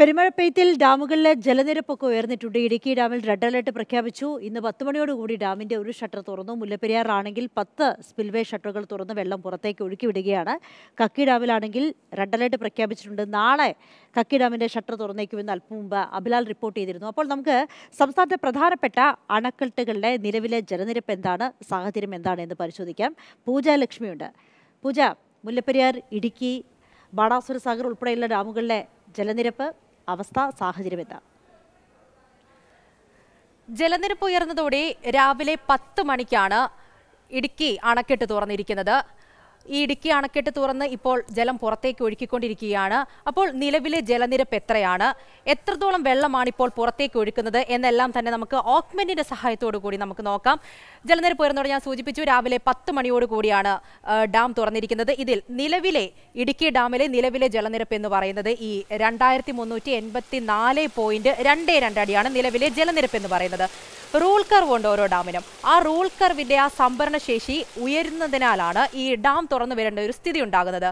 പെരുമഴപ്പെയ്ത്തിൽ ഡാമുകളിലെ ജലനിരപ്പൊക്കെ ഉയർന്നിട്ടുണ്ട്. ഇടുക്കി ഡാമിൽ red alert പ്രഖ്യാപിച്ചു. ഇന്ന് പത്ത് മണിയോടുകൂടി ഡാമിന്റെ ഒരു ഷട്ടർ തുറന്നു. മുല്ലപ്പെരിയാറാണെങ്കിൽ പത്ത് സ്പിൽവേ ഷട്ടറുകൾ തുറന്ന് വെള്ളം പുറത്തേക്ക് ഒഴുക്കി വിടുകയാണ് കക്കി ഡാമിലാണെങ്കിൽ റെഡ് അലർട്ട് പ്രഖ്യാപിച്ചിട്ടുണ്ട്. നാളെ കക്കി ഡാമിന്റെ ഷട്ടർ തുറന്നേക്കുമെന്ന് അല്പം മുമ്പ് അബിലാൽ റിപ്പോർട്ട് ചെയ്തിരുന്നു. അപ്പോൾ നമുക്ക് സംസ്ഥാനത്തെ പ്രധാനപ്പെട്ട അണക്കെട്ടുകളുടെ നിലവിലെ ജലനിരപ്പ് എന്താണ് സാഹചര്യം എന്താണ് എന്ന് പരിശോധിക്കാം. പൂജ ലക്ഷ്മിയുണ്ട്. പൂജ മുല്ലപ്പെരിയാർ ഇടുക്കി ബാണാസുര സാഗർ ഉൾപ്പെടെയുള്ള ഡാമുകളിലെ ജലനിരപ്പ് അവസ്ഥ സാഹചര്യം എന്താണ് ജലനിരപ്പ് ഉയർന്നതോടെ രാവിലെ പത്ത് മണിക്കാണ് ഇടുക്കി അണക്കെട്ട് തുറന്നിരിക്കുന്നത്. ഈ ഇടുക്കി അണക്കെട്ട് തുറന്ന് ഇപ്പോൾ ജലം പുറത്തേക്ക് ഒഴുക്കിക്കൊണ്ടിരിക്കുകയാണ്. അപ്പോൾ നിലവിലെ ജലനിരപ്പ് എത്രയാണ്? എത്രത്തോളം വെള്ളമാണ് ഇപ്പോൾ പുറത്തേക്ക് ഒഴുക്കുന്നത്? എന്നെല്ലാം തന്നെ നമുക്ക് ഓക്മെന്റിന്റെ സഹായത്തോടു കൂടി നമുക്ക് നോക്കാം. ജലനിരപ്പ് ഉയർന്നോട് ഞാൻ സൂചിപ്പിച്ചു രാവിലെ പത്ത് മണിയോട് കൂടിയാണ് ഡാം തുറന്നിരിക്കുന്നത്. ഇതിൽ നിലവിലെ ഇടുക്കി ഡാമിലെ നിലവിലെ ജലനിരപ്പ് എന്ന് പറയുന്നത് ഈ രണ്ടായിരത്തി മുന്നൂറ്റി എൺപത്തി നാല് പോയിന്റ് രണ്ട് രണ്ട് അടിയാണ് നിലവിലെ ജലനിരപ്പ് എന്ന് പറയുന്നത്. റൂൾ കർവ് ഉണ്ട് ഓരോ ഡാമിനും. ആ റൂൾ ആ സംഭരണ ശേഷി ഉയരുന്നതിനാലാണ് ഈ ഡാം തുറന്നു വരേണ്ട ഒരു സ്ഥിതി ഉണ്ടാകുന്നത്.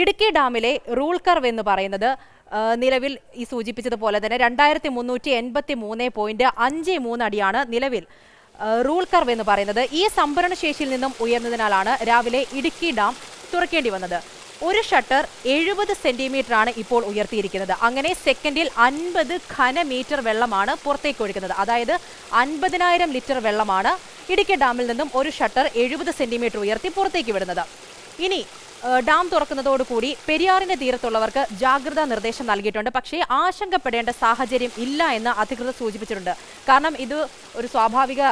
ഇടുക്കി ഡാമിലെ റൂൾ കർവ് എന്ന് പറയുന്നത് നിലവിൽ ഈ സൂചിപ്പിച്ചതുപോലെ തന്നെ രണ്ടായിരത്തി മുന്നൂറ്റി എൺപത്തി മൂന്ന് പോയിന്റ് അഞ്ച് മൂന്ന് അടിയാണ് നിലവിൽ റൂൾ കർവ് എന്ന് പറയുന്നത്. ഈ സംഭരണ ശേഷിയിൽ നിന്നും ഉയർന്നതിനാലാണ് രാവിലെ ഇടുക്കി ഡാം തുറക്കേണ്ടി വന്നത്. ഒരു ഷട്ടർ എഴുപത് സെന്റിമീറ്റർ ആണ് ഇപ്പോൾ ഉയർത്തിയിരിക്കുന്നത്. അങ്ങനെ സെക്കൻഡിൽ അൻപത് ഘനമീറ്റർ വെള്ളമാണ് പുറത്തേക്ക് ഒഴുക്കുന്നത് അതായത് അൻപതിനായിരം ലിറ്റർ വെള്ളമാണ് ഇടുക്കി ഡാമിൽ നിന്നും ഒരു ഷട്ടർ എഴുപത് സെന്റിമീറ്റർ ഉയർത്തി പുറത്തേക്ക് വിടുന്നത്. ഇനി ഡാം തുറക്കുന്നതോടുകൂടി പെരിയാറിന്റെ തീരത്തുള്ളവർക്ക് ജാഗ്രതാ നിർദ്ദേശം നൽകിയിട്ടുണ്ട്. പക്ഷേ ആശങ്കപ്പെടേണ്ട സാഹചര്യം ഇല്ല എന്ന് അധികൃതർ സൂചിപ്പിച്ചിട്ടുണ്ട്. കാരണം ഇത് ഒരു സ്വാഭാവിക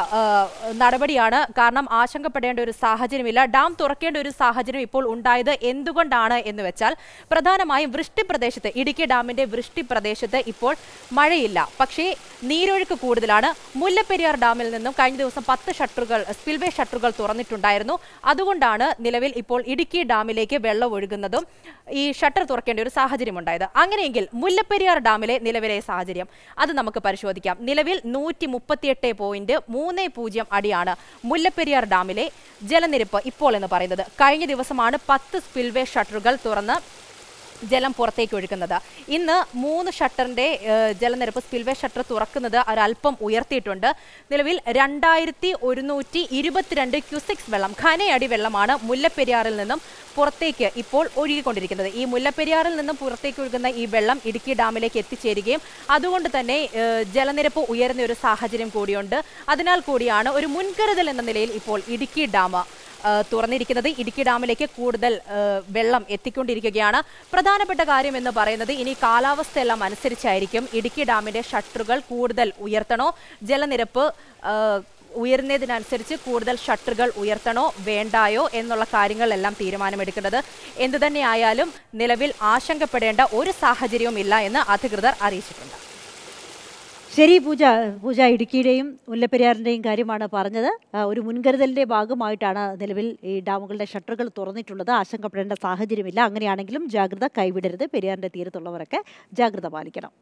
നടപടിയാണ്. കാരണം ആശങ്കപ്പെടേണ്ട ഒരു സാഹചര്യമില്ല. ഡാം തുറക്കേണ്ട ഒരു സാഹചര്യം ഇപ്പോൾ ഉണ്ടായത് എന്തുകൊണ്ടാണ് എന്ന് വെച്ചാൽ പ്രധാനമായും വൃഷ്ടി പ്രദേശത്ത് ഇടുക്കി ഡാമിന്റെ വൃഷ്ടി പ്രദേശത്ത് ഇപ്പോൾ മഴയില്ല. പക്ഷേ നീരൊഴുക്ക് കൂടുതലാണ്. മുല്ലപ്പെരിയാർ ഡാമിൽ നിന്നും കഴിഞ്ഞ ദിവസം പത്ത് ഷട്ടറുകൾ സ്പിൽവേ ഷട്ടറുകൾ തുറന്നിട്ടുണ്ടായിരുന്നു. അതുകൊണ്ടാണ് നിലവിൽ ഇപ്പോൾ ഇടുക്കി ഡാമിലേക്ക് വെള്ളം ഒഴുകുന്നതും ഈ ഷട്ടർ തുറക്കേണ്ട ഒരു സാഹചര്യം ഉണ്ടായത് അങ്ങനെയെങ്കിൽ മുല്ലപ്പെരിയാർ ഡാമിലെ നിലവിലെ സാഹചര്യം അത് നമുക്ക് പരിശോധിക്കാം. നിലവിൽ നൂറ്റി മുപ്പത്തിയെട്ട് പോയിന്റ് മൂന്ന് പൂജ്യം അടിയാണ് മുല്ലപ്പെരിയാർ ഡാമിലെ ജലനിരപ്പ് ഇപ്പോൾ എന്ന് പറയുന്നത്. കഴിഞ്ഞ ദിവസമാണ് പത്ത് സ്പിൽവേ ഷട്ടറുകൾ തുറന്ന് ജലം പുറത്തേക്ക് ഒഴുക്കുന്നത്. ഇന്ന് മൂന്ന് ഷട്ടറിന്റെ ജലനിരപ്പ് സ്പിൽവേ ഷട്ടർ തുറക്കുന്നത് ഒരൽപ്പം ഉയർത്തിയിട്ടുണ്ട്. നിലവിൽ രണ്ടായിരത്തി ഒരുന്നൂറ്റി ഇരുപത്തിരണ്ട് ക്യൂസിക്സ് വെള്ളം ഖനയടി വെള്ളമാണ് മുല്ലപ്പെരിയാറിൽ നിന്നും പുറത്തേക്ക് ഇപ്പോൾ ഒഴുകിക്കൊണ്ടിരിക്കുന്നത്. ഈ മുല്ലപ്പെരിയാറിൽ നിന്നും പുറത്തേക്ക് ഒഴുകുന്ന ഈ വെള്ളം ഇടുക്കി ഡാമിലേക്ക് എത്തിച്ചേരുകയും അതുകൊണ്ട് തന്നെ ജലനിരപ്പ് ഉയരുന്ന ഒരു സാഹചര്യം കൂടിയുണ്ട്. അതിനാൽ കൂടിയാണ് ഒരു മുൻകരുതൽ എന്ന നിലയിൽ ഇപ്പോൾ ഇടുക്കി ഡാം തുറന്നിരിക്കുന്നത്. ഇടുക്കി ഡാമിലേക്ക് കൂടുതൽ വെള്ളം എത്തിക്കൊണ്ടിരിക്കുകയാണ്. പ്രധാനപ്പെട്ട കാര്യം എന്ന് പറയുന്നത് ഇനി കാലാവസ്ഥയെല്ലാം അനുസരിച്ചായിരിക്കും ഇടുക്കി ഡാമിന്റെ ഷട്ടറുകൾ കൂടുതൽ ഉയർത്തണോ? ജലനിരപ്പ് ഉയരുന്നതിനനുസരിച്ച് കൂടുതൽ ഷട്ടറുകൾ ഉയർത്തണോ? വേണ്ടായോ? എന്നുള്ള കാര്യങ്ങളെല്ലാം തീരുമാനമെടുക്കുന്നത്. എന്തു തന്നെയായാലും നിലവിൽ ആശങ്കപ്പെടേണ്ട ഒരു സാഹചര്യവും ഇല്ല എന്ന് അധികൃതർ അറിയിച്ചിട്ടുണ്ട്. ശരി പൂജ പൂജ ഇടുക്കിയുടെയും മുല്ലപ്പെരിയാറിന്റെയും കാര്യമാണ് പറഞ്ഞത്. ഒരു മുൻകരുതലിന്റെ ഭാഗമായിട്ടാണ് നിലവിൽ ഈ ഡാമുകളുടെ ഷട്ടറുകൾ തുറന്നിട്ടുള്ളത്. ആശങ്കപ്പെടേണ്ട സാഹചര്യമില്ല. അങ്ങനെയാണെങ്കിലും ജാഗ്രത കൈവിടരുത്. പെരിയാറിന്റെ തീരത്തുള്ളവരൊക്കെ ജാഗ്രത പാലിക്കണം.